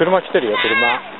車来てるよ、車。